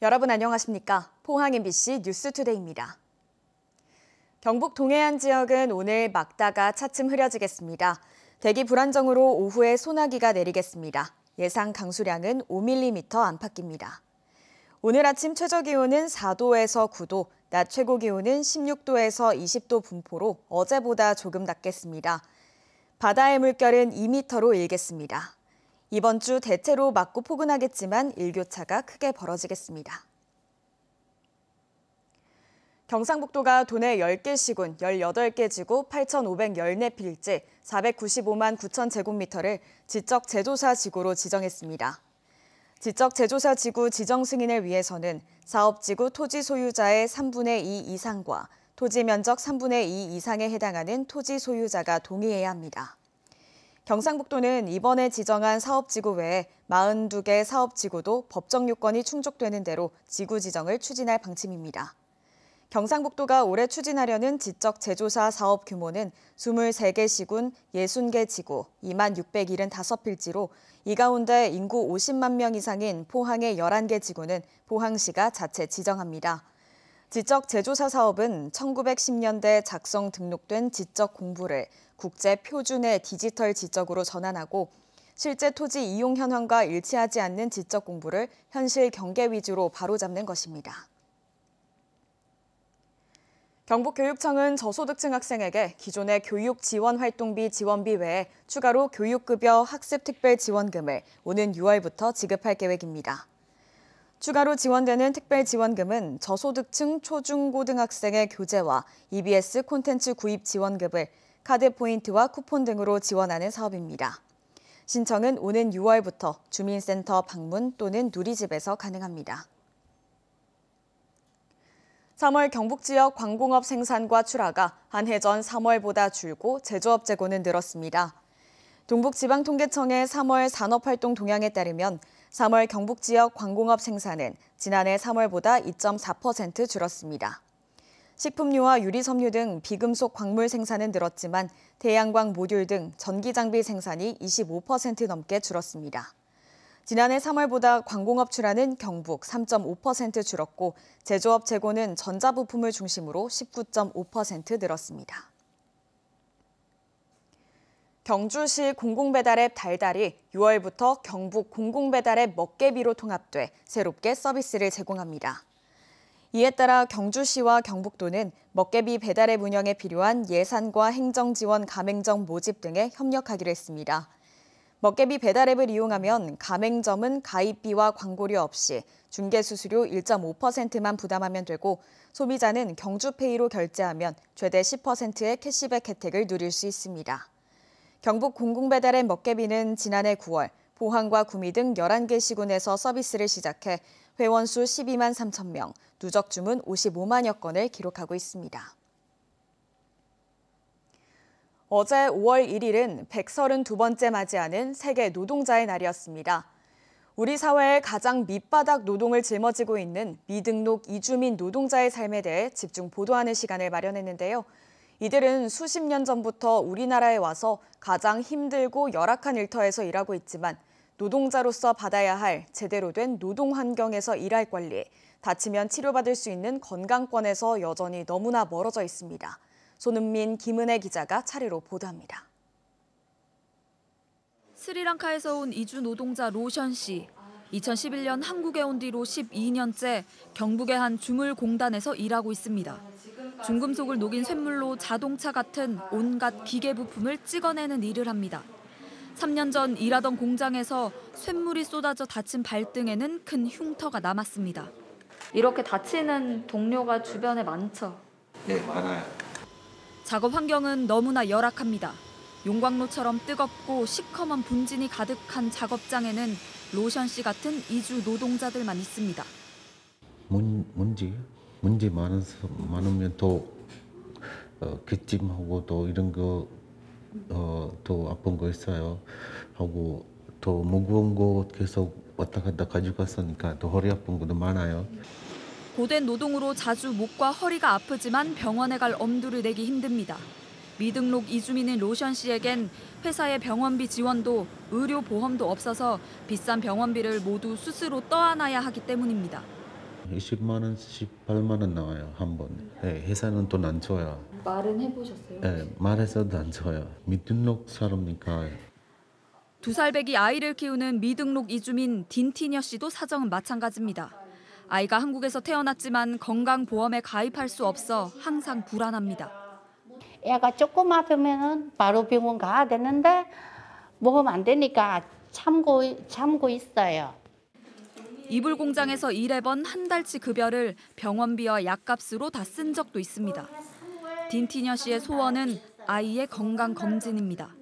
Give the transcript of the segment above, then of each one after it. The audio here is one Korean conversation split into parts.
여러분 안녕하십니까? 포항 MBC 뉴스투데이입니다. 경북 동해안 지역은 오늘 막다가 차츰 흐려지겠습니다. 대기 불안정으로 오후에 소나기가 내리겠습니다. 예상 강수량은 5mm 안팎입니다. 오늘 아침 최저 기온은 4도에서 9도, 낮 최고 기온은 16도에서 20도 분포로 어제보다 조금 낮겠습니다. 바다의 물결은 2m로 일겠습니다. 이번 주 대체로 맑고 포근하겠지만 일교차가 크게 벌어지겠습니다. 경상북도가 도내 10개 시군 18개 지구 8,514필지 495만 9천 제곱미터를 지적 제조사 지구로 지정했습니다. 지적 제조사 지구 지정 승인을 위해서는 사업지구 토지 소유자의 3분의 2 이상과 토지 면적 3분의 2 이상에 해당하는 토지 소유자가 동의해야 합니다. 경상북도는 이번에 지정한 사업지구 외에 42개 사업지구도 법정 요건이 충족되는 대로 지구 지정을 추진할 방침입니다. 경상북도가 올해 추진하려는 지적 제조사 사업 규모는 23개 시군 60개 지구 2만 675필지로 이 가운데 인구 50만 명 이상인 포항의 11개 지구는 포항시가 자체 지정합니다. 지적 제조사 사업은 1910년대 작성 등록된 지적 공부를 국제 표준의 디지털 지적으로 전환하고 실제 토지 이용 현황과 일치하지 않는 지적 공부를 현실 경계 위주로 바로잡는 것입니다. 경북교육청은 저소득층 학생에게 기존의 교육 지원 활동비 지원비 외에 추가로 교육급여 학습특별 지원금을 오는 6월부터 지급할 계획입니다. 추가로 지원되는 특별 지원금은 저소득층 초중고등학생의 교재와 EBS 콘텐츠 구입 지원금을 카드 포인트와 쿠폰 등으로 지원하는 사업입니다. 신청은 오는 6월부터 주민센터 방문 또는 누리집에서 가능합니다. 3월 경북 지역 광공업 생산과 출하가 한 해 전 3월보다 줄고 제조업 재고는 늘었습니다. 동북지방통계청의 3월 산업활동 동향에 따르면 3월 경북 지역 광공업 생산은 지난해 3월보다 2.4% 줄었습니다. 식품류와 유리섬유 등 비금속 광물 생산은 늘었지만 태양광 모듈 등 전기 장비 생산이 25% 넘게 줄었습니다. 지난해 3월보다 광공업 출하는 경북 3.5% 줄었고 제조업 재고는 전자부품을 중심으로 19.5% 늘었습니다. 경주시 공공배달앱 달달이 6월부터 경북 공공배달앱 먹개비로 통합돼 새롭게 서비스를 제공합니다. 이에 따라 경주시와 경북도는 먹개비 배달앱 운영에 필요한 예산과 행정지원 가맹점 모집 등에 협력하기로 했습니다. 먹개비 배달앱을 이용하면 가맹점은 가입비와 광고료 없이 중개수수료 1.5%만 부담하면 되고 소비자는 경주페이로 결제하면 최대 10%의 캐시백 혜택을 누릴 수 있습니다. 경북 공공배달앱 먹개비는 지난해 9월 포항과 구미 등 11개 시군에서 서비스를 시작해 회원 수 12만 3천 명, 누적 주문 55만여 건을 기록하고 있습니다. 어제 5월 1일은 132번째 맞이하는 세계 노동자의 날이었습니다. 우리 사회의 가장 밑바닥 노동을 짊어지고 있는 미등록 이주민 노동자의 삶에 대해 집중 보도하는 시간을 마련했는데요. 이들은 수십 년 전부터 우리나라에 와서 가장 힘들고 열악한 일터에서 일하고 있지만 노동자로서 받아야 할 제대로 된 노동 환경에서 일할 권리, 다치면 치료받을 수 있는 건강권에서 여전히 너무나 멀어져 있습니다. 손은민, 김은혜 기자가 차례로 보도합니다. 스리랑카에서 온 이주 노동자 로션 씨. 2011년 한국에 온 뒤로 12년째 경북의 한 주물 공단에서 일하고 있습니다. 중금속을 녹인 쇳물로 자동차 같은 온갖 기계 부품을 찍어내는 일을 합니다. 3년 전 일하던 공장에서 쇳물이 쏟아져 다친 발등에는 큰 흉터가 남았습니다. 이렇게 다치는 동료가 주변에 많죠? 네, 많아요. 작업 환경은 너무나 열악합니다. 용광로처럼 뜨겁고 시커먼 분진이 가득한 작업장에는 로션 씨 같은 이주 노동자들만 있습니다. 문, 문제? 문제 많은, 많으면 더 어, 기침하고 또 이런 거 어, 더 아픈 거 있어요. 하고 더 무거운 거 계속 왔다 갔다 가져갔으니까 더 허리 아픈 것도 많아요. 고된 노동으로 자주 목과 허리가 아프지만 병원에 갈 엄두를 내기 힘듭니다. 미등록 이주민인 로션 씨에겐 회사의 병원비 지원도 의료 보험도 없어서 비싼 병원비를 모두 스스로 떠안아야 하기 때문입니다. 20만 원씩 8만 원 나와요 한 번. 네, 회사는 돈 안 줘요. 말은 해보셨어요? 네, 말해서도 안 줘요. 미등록 사람이니까 두 살 배기 아이를 키우는 미등록 이주민 딘티녀 씨도 사정은 마찬가지입니다. 아이가 한국에서 태어났지만 건강보험에 가입할 수 없어 항상 불안합니다. 애가 조금 아프면은 바로 병원 가야 되는데 먹으면 안 되니까 참고 참고 있어요. 이불 공장에서 일해본 한 달치 급여를 병원비와 약값으로 다 쓴 적도 있습니다. 딘티녀 씨의 소원은 아이의 건강 검진입니다.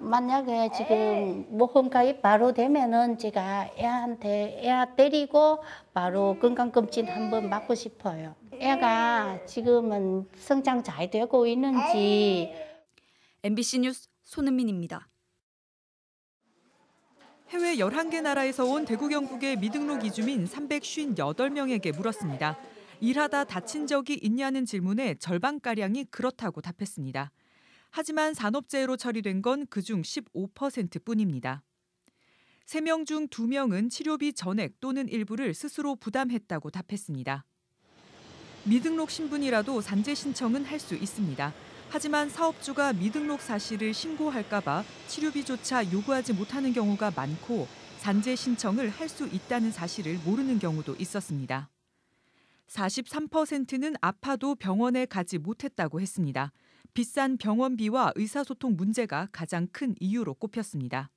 만약에 지금 모험 가입 바로 되면은 제가 애한테 애 데리고 바로 건강 검진 한번 받고 싶어요. 애가 지금은 성장 잘 되고 있는지 MBC 뉴스 손은민입니다. 해외 11개 나라에서 온 대구 경북의 미등록 이주민 358명에게 물었습니다. 일하다 다친 적이 있냐는 질문에 절반가량이 그렇다고 답했습니다. 하지만 산업재해로 처리된 건 그중 15%뿐입니다. 3명 중 2명은 치료비 전액 또는 일부를 스스로 부담했다고 답했습니다. 미등록 신분이라도 산재 신청은 할 수 있습니다. 하지만 사업주가 미등록 사실을 신고할까 봐 치료비조차 요구하지 못하는 경우가 많고 산재 신청을 할 수 있다는 사실을 모르는 경우도 있었습니다. 43%는 아파도 병원에 가지 못했다고 했습니다. 비싼 병원비와 의사소통 문제가 가장 큰 이유로 꼽혔습니다.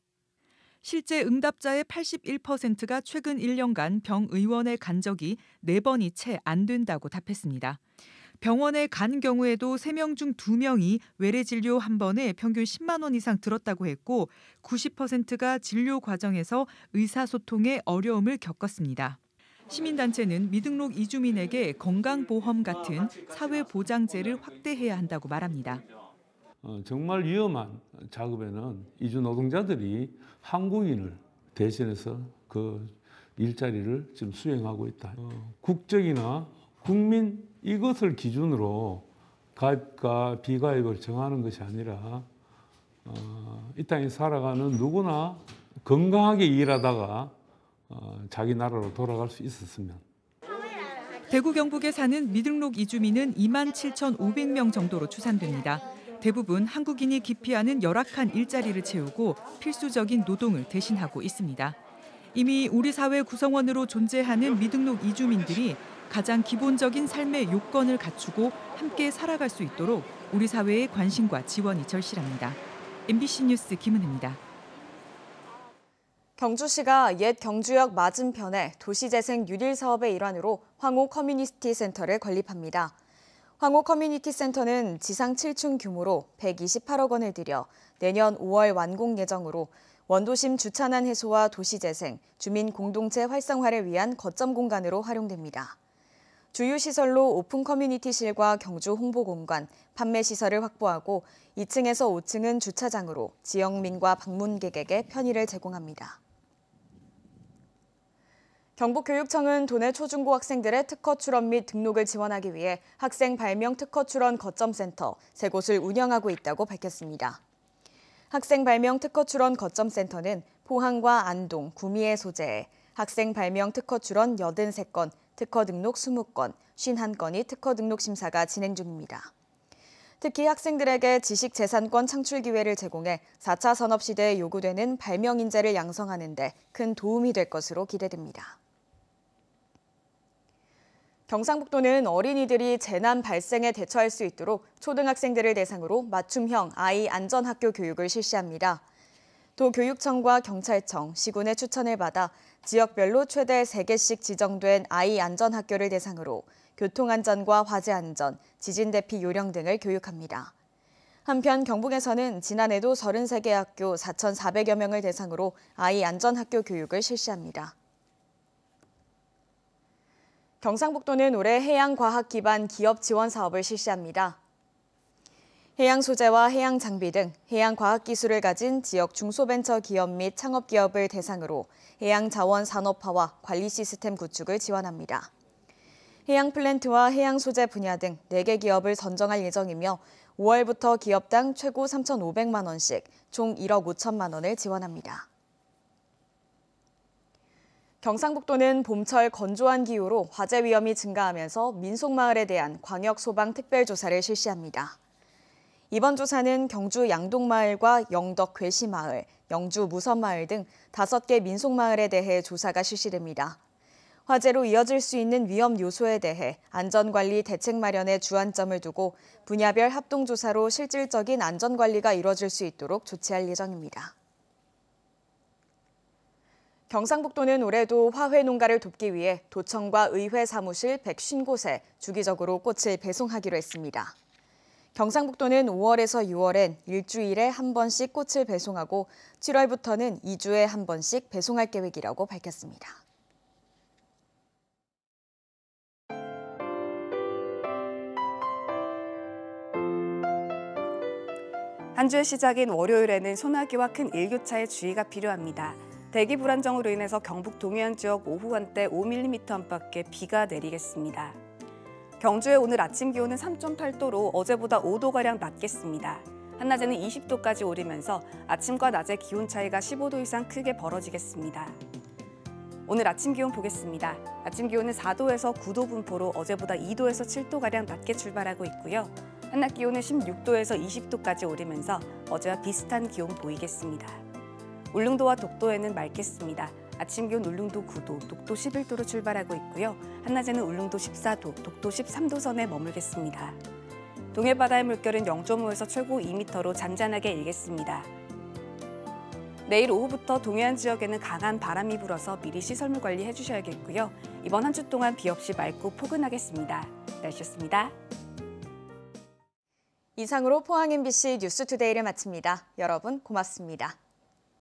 실제 응답자의 81%가 최근 1년간 병의원에 간 적이 4번이 채 안 된다고 답했습니다. 병원에 간 경우에도 3명 중 2명이 외래 진료 한 번에 평균 10만 원 이상 들었다고 했고 90%가 진료 과정에서 의사소통에 어려움을 겪었습니다. 시민단체는 미등록 이주민에게 건강보험 같은 사회보장제를 확대해야 한다고 말합니다. 어, 정말 위험한 작업에는 이주 노동자들이 한국인을 대신해서 그 일자리를 지금 수행하고 있다. 어, 국적이나 국민 이것을 기준으로 가입과 비가입을 정하는 것이 아니라 어, 이 땅에 살아가는 누구나 건강하게 일하다가 어, 자기 나라로 돌아갈 수 있었으면 대구 경북에 사는 미등록 이주민은 2만 7,500명 정도로 추산됩니다. 대부분 한국인이 기피하는 열악한 일자리를 채우고 필수적인 노동을 대신하고 있습니다. 이미 우리 사회 구성원으로 존재하는 미등록 이주민들이 가장 기본적인 삶의 요건을 갖추고 함께 살아갈 수 있도록 우리 사회의 관심과 지원이 절실합니다. MBC 뉴스 김은혜입니다. 경주시가 옛 경주역 맞은편에 도시재생 유릴 사업의 일환으로 황오 커뮤니티 센터를 건립합니다. 황오 커뮤니티 센터는 지상 7층 규모로 128억 원을 들여 내년 5월 완공 예정으로 원도심 주차난 해소와 도시재생, 주민 공동체 활성화를 위한 거점 공간으로 활용됩니다. 주유 시설로 오픈 커뮤니티실과 경주 홍보 공간, 판매 시설을 확보하고 2층에서 5층은 주차장으로 지역민과 방문객에게 편의를 제공합니다. 경북교육청은 도내 초중고 학생들의 특허 출원 및 등록을 지원하기 위해 학생 발명 특허 출원 거점센터 세 곳을 운영하고 있다고 밝혔습니다. 학생 발명 특허 출원 거점센터는 포항과 안동, 구미에 소재해 학생 발명 특허 출원 83건, 특허 등록 20건, 51건이 특허 등록 심사가 진행 중입니다. 특히 학생들에게 지식 재산권 창출 기회를 제공해 4차 산업 시대에 요구되는 발명 인재를 양성하는 데 큰 도움이 될 것으로 기대됩니다. 경상북도는 어린이들이 재난 발생에 대처할 수 있도록 초등학생들을 대상으로 맞춤형 아이 안전학교 교육을 실시합니다. 도교육청과 경찰청, 시군의 추천을 받아 지역별로 최대 3개씩 지정된 아이 안전학교를 대상으로 교통안전과 화재안전, 지진대피 요령 등을 교육합니다. 한편 경북에서는 지난해도 33개 학교 4,400여 명을 대상으로 아이 안전학교 교육을 실시합니다. 경상북도는 올해 해양과학 기반 기업 지원 사업을 실시합니다. 해양 소재와 해양 장비 등 해양 과학 기술을 가진 지역 중소벤처 기업 및 창업 기업을 대상으로 해양 자원 산업화와 관리 시스템 구축을 지원합니다. 해양 플랜트와 해양 소재 분야 등 4개 기업을 선정할 예정이며 5월부터 기업당 최고 3,500만 원씩 총 1억 5천만 원을 지원합니다. 경상북도는 봄철 건조한 기후로 화재 위험이 증가하면서 민속마을에 대한 광역 소방 특별조사를 실시합니다. 이번 조사는 경주 양동마을과 영덕 괴시마을, 영주 무선마을 등 다섯 개 민속마을에 대해 조사가 실시됩니다. 화재로 이어질 수 있는 위험 요소에 대해 안전관리 대책 마련에 주안점을 두고 분야별 합동조사로 실질적인 안전관리가 이뤄질 수 있도록 조치할 예정입니다. 경상북도는 올해도 화훼 농가를 돕기 위해 도청과 의회 사무실 150곳에 주기적으로 꽃을 배송하기로 했습니다. 경상북도는 5월에서 6월엔 일주일에 한 번씩 꽃을 배송하고 7월부터는 2주에 한 번씩 배송할 계획이라고 밝혔습니다. 한 주의 시작인 월요일에는 소나기와 큰 일교차에 주의가 필요합니다. 대기 불안정으로 인해서 경북 동해안 지역 오후 한때 5mm 안팎의 비가 내리겠습니다. 경주의 오늘 아침 기온은 3.8도로 어제보다 5도가량 낮겠습니다. 한낮에는 20도까지 오르면서 아침과 낮의 기온 차이가 15도 이상 크게 벌어지겠습니다. 오늘 아침 기온 보겠습니다. 아침 기온은 4도에서 9도 분포로 어제보다 2도에서 7도가량 낮게 출발하고 있고요. 한낮 기온은 16도에서 20도까지 오르면서 어제와 비슷한 기온 보이겠습니다. 울릉도와 독도에는 맑겠습니다. 아침 기온 울릉도 9도, 독도 11도로 출발하고 있고요. 한낮에는 울릉도 14도, 독도 13도 선에 머물겠습니다. 동해 바다의 물결은 0.5에서 최고 2m로 잔잔하게 일겠습니다. 내일 오후부터 동해안 지역에는 강한 바람이 불어서 미리 시설물 관리해 주셔야겠고요. 이번 한 주 동안 비 없이 맑고 포근하겠습니다. 날씨였습니다. 이상으로 포항 MBC 뉴스투데이를 마칩니다. 여러분 고맙습니다.